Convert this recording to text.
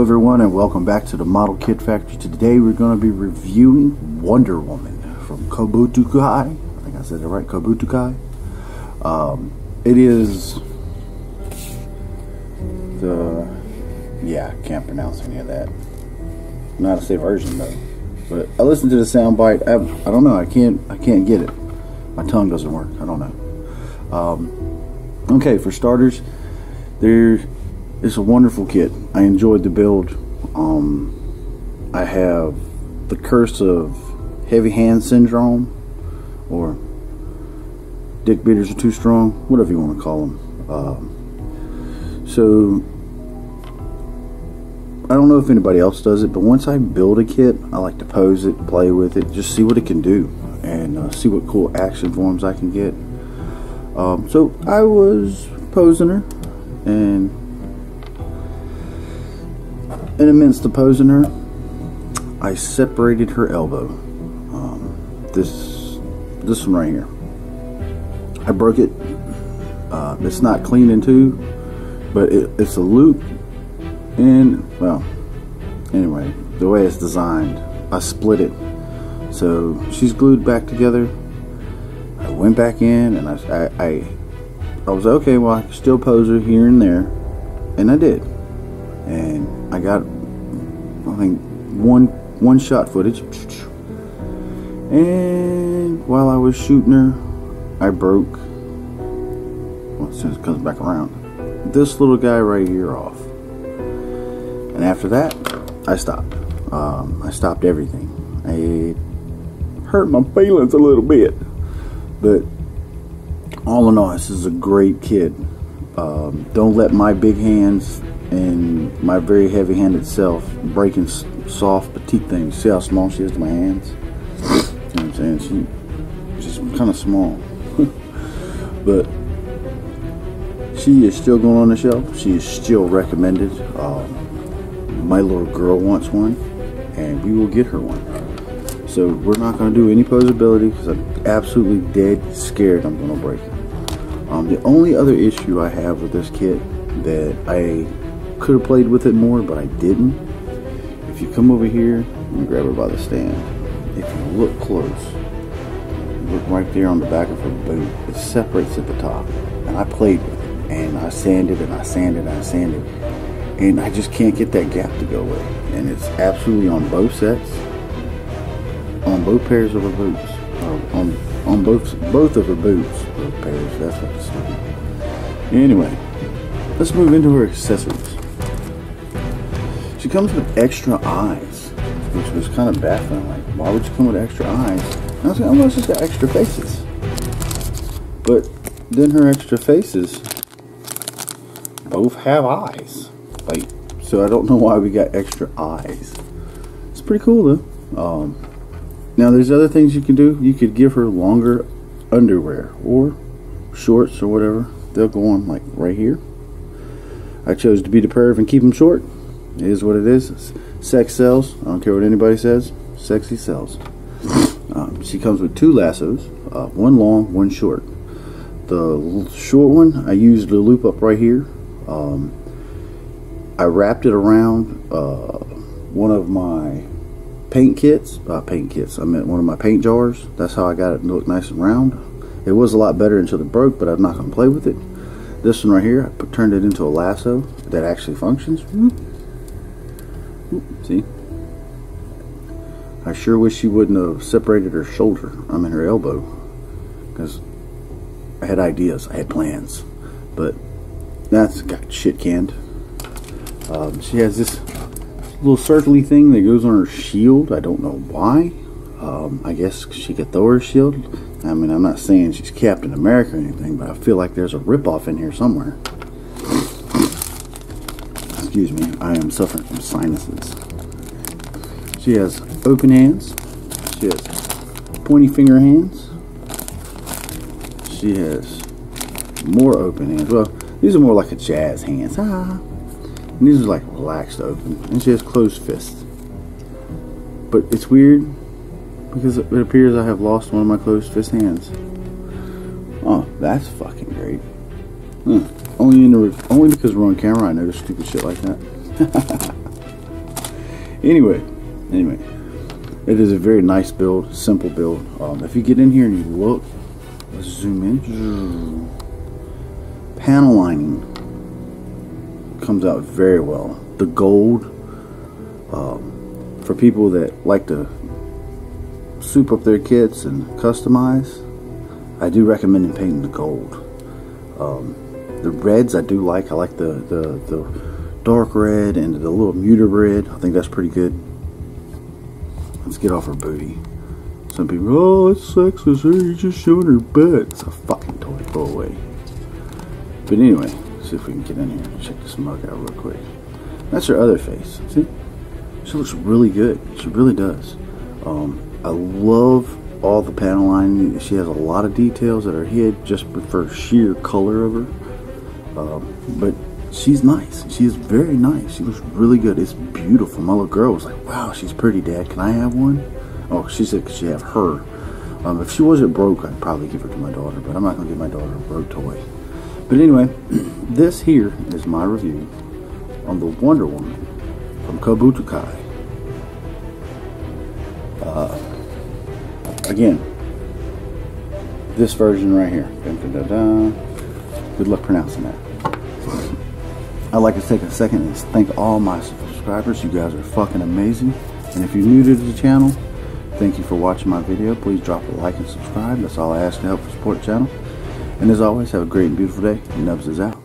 everyone and welcome back to the Model Kit Factory. Today we're going to be reviewing Wonder Woman from Kobudokai. I think I said it right, Kobudokai. Um, it is the, yeah, can't pronounce any of that. Not a safe version though. But I listened to the sound bite. I, I don't know. I can't. I can't get it. My tongue doesn't work. I don't know. Um, okay, for starters, there it's a wonderful kit. I enjoyed the build. Um, I have the curse of heavy hand syndrome, or dick beaters are too strong, whatever you want to call them. Um, so I don't know if anybody else does it, but once I build a kit, I like to pose it, play with it, just see what it can do, and uh, see what cool action forms I can get. Um, so I was posing her, and in amidst the posing her, I separated her elbow. Um, this this one right here. I broke it. Uh, it's not clean in two, but it, it's a loop. And well, anyway, the way it's designed, I split it. So she's glued back together. I went back in and I, I, I, I was okay. Well, I can still pose her here and there, and I did. And I got, I think, one one shot footage. And while I was shooting her, I broke. Well, as it comes back around, this little guy right here off. And after that, I stopped. Um, I stopped everything. I hurt my feelings a little bit, but all in all, this is a great kid. Um, don't let my big hands and my very heavy-handed self breaking soft petite things. See how small she is to my hands? You know what I'm saying? She, she's kind of small, but she is still going on the shelf. She is still recommended. Um, my little girl wants one, and we will get her one. So we're not going to do any posability because I'm absolutely dead scared I'm going to break it. Um, the only other issue I have with this kit that I could have played with it more, but I didn't. If you come over here and grab her by the stand, if you look close, look right there on the back of her boot, it separates at the top. And I played with it, and I sanded and I sanded and I sanded, and I just can't get that gap to go away. And it's absolutely on both sets, on both pairs of her boots, oh, on on both both of her boots, both pairs. That's what it's. Anyway, let's move into her accessories. She comes with extra eyes, which was kind of baffling. Like, why would you come with extra eyes? And I was like, oh, well, she's got extra faces. But then her extra faces both have eyes. Like, so I don't know why we got extra eyes. It's pretty cool though. Um, now there's other things you can do. You could give her longer underwear or shorts or whatever. They'll go on like right here. I chose to be the perv and keep them short. It is what it is. Sex sells. I don't care what anybody says. Sexy sells. Um, she comes with two lassos, uh, one long, one short. The short one, I used the loop up right here. Um, I wrapped it around uh, one of my paint kits. Uh, paint kits. I meant one of my paint jars. That's how I got it to look nice and round. It was a lot better until it broke, but I'm not going to play with it. This one right here, I put, turned it into a lasso that actually functions. See? I sure wish she wouldn't have separated her shoulder. I mean her elbow. Because I had ideas. I had plans. But that's got shit canned. Um, she has this little circly thing that goes on her shield. I don't know why. Um, I guess she could throw her shield. I mean, I'm not saying she's Captain America or anything, but I feel like there's a ripoff in here somewhere excuse me, I am suffering from sinuses. She has open hands. She has pointy finger hands. She has more open hands. Well, these are more like a jazz hands. Ah. And these are like relaxed open. And she has closed fists. But it's weird because it appears I have lost one of my closed fist hands. Oh, that's fucking great. Hmm. Only in the only because we're on camera, I notice stupid shit like that. anyway, anyway, it is a very nice build, simple build. Um, if you get in here and you look, let's zoom in. Panel lining comes out very well. The gold, um, for people that like to soup up their kits and customize, I do recommend painting the gold. Um, the reds I do like. I like the, the, the dark red and the little muted red. I think that's pretty good. Let's get off her booty. Some people, oh, it's sexist. You're just showing her butt. It's a fucking toy. Go away. But anyway, see if we can get in here and check this mug out real quick. That's her other face. See? She looks really good. She really does. Um, I love all the panel lining. She has a lot of details that her head just for sheer color of her. Um, but she's nice. She is very nice. She looks really good. It's beautiful. My little girl was like, wow, she's pretty, Dad. Can I have one? Oh, she said could she have her. Um, if she wasn't broke, I'd probably give her to my daughter, but I'm not going to give my daughter a broke toy. But anyway, this here is my review on the Wonder Woman from Kobutokai. Uh, again, this version right here. Dun, dun, dun, Good luck pronouncing that. I'd like to take a second and thank all my subscribers. You guys are fucking amazing. And if you're new to the channel, thank you for watching my video. Please drop a like and subscribe. That's all I ask to help support the channel. And as always, have a great and beautiful day. Nubs is out.